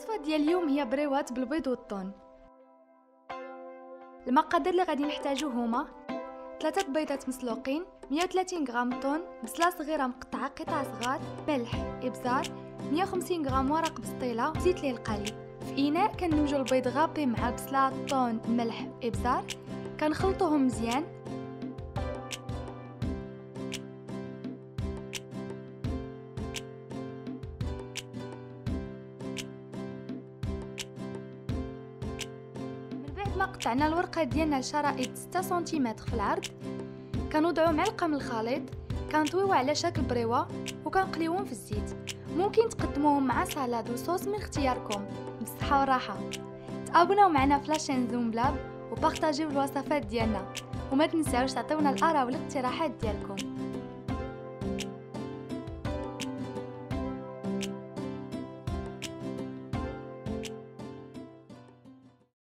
الوصفة ديال اليوم هي بريوات بالبيض والطون المقادير اللي غادي نحتاجو هما ثلاثة بيضات مسلوقين 130 غرام طون بصلة صغيرة مقطعة قطع صغار ملح إبزار 150 غرام ورق بسطيلة زيت للقلي في إناء كنوجو البيض غابي مع البصلة الطون ملح إبزار. كنخلطوهم مزيان. ما قطعنا الورقة ديالنا لشرائط 6 سنتيمتر في العرض. كنوضعو معلقة من الخليط كنطويوه على شكل بريوة وكنقليوهم في الزيت. ممكن تقدموهم مع سلطة وصوص من اختياركم. بالصحة والراحة. تابونّاو معنا في la chaîne زوم بلاب وبارطاجيو الوصفات ديالنا. وما تنساوش تعطيونا الآراء والاقتراحات ديالكم.